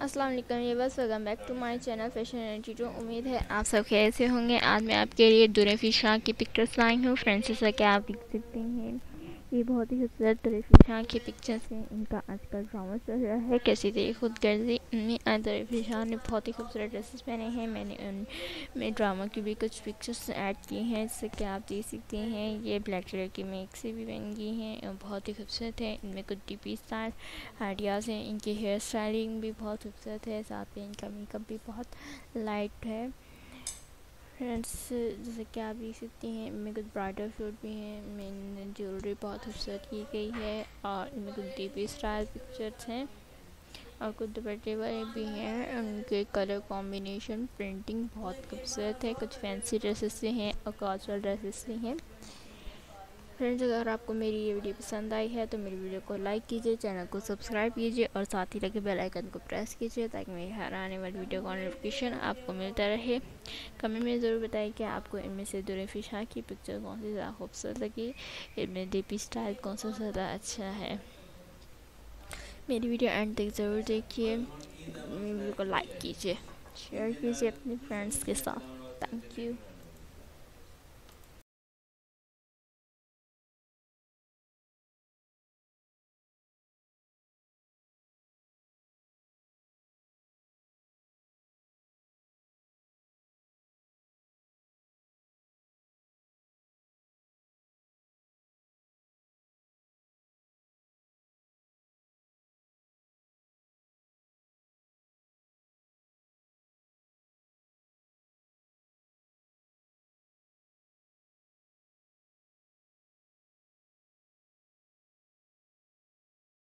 السلام علیکم یہ بس welcome back to my channel fashion anti ٹو امید ہے آپ سب خیر سے ہوں گے۔ آج میں آپ کے لیے دورفی شاہ کی پکچرس لائی ہوں۔ فرینڈس جیسا کہ آپ دیکھ سکتے ہیں؟ یہ بہت ہی خوبصورت دورفی شاہ کی پکچرس ہیں۔ ان کا آج کل ڈرامہ چل رہا ہے۔ کیسی تھی خود گرزی ان میں شاہ نے بہت ہی خوبصورت ڈریسز پہنے ہیں۔ میں نے ان میں ڈرامہ کی بھی کچھ پکچرس ایڈ کی ہیں۔ جیسے کہ آپ دیکھ سکتے ہیں۔ یہ بلیک کلر کی میک سے بھی بن گئی ہیں۔ بہت ہی خوبصورت ہے ان میں کچھ ڈی پی اسٹائل آئیڈیاز ہیں۔ ان کی ہیئر اسٹائلنگ بھی بہت خوبصورت ہے۔ ساتھ میں ان کا میک اپ بھی بہت لائٹ ہے۔ فرینڈس جیسے کہ آپ دیکھ سکتی ہیں، ان میں کچھ برائڈل فوٹ بھی ہیں میں جیولری بہت خوبصورت کی گئی ہے اور ان میں کچھ ڈی پی اسٹائل پکچرس ہیں اور کچھ دوپٹے والے بھی ہیں۔ ان کے کلر کمبینیشن پرنٹنگ بہت خوبصورت ہے، کچھ فینسی ڈریسز سے ہیں اور کالچرل ڈریسز سے ہیں۔ فرینڈز اگر آپ کو میری یہ ویڈیو پسند آئی ہے تو میری ویڈیو کو لائک کیجیے، چینل کو سبسکرائب کیجیے اور ساتھ ہی لگے بیل آئیکن کو پریس کیجیے تاکہ میری ہر آنے والی ویڈیو کا نوٹیفیکیشن آپ کو ملتا رہے۔ کمنٹ میں ضرور بتائیں کہ آپ کو ان میں سے دورے شاہ ہاں کی پکچر کون سی زیادہ خوبصورت لگی، ان میں ڈی پی اسٹائل کون سا زیادہ اچھا ہے۔ میری ویڈیو اینڈ تک ضرور دیکھیے، میری ویڈیو کو لائک کیجیے شیئر کیجیے اپنے فرینڈس کے ساتھ۔ Thank you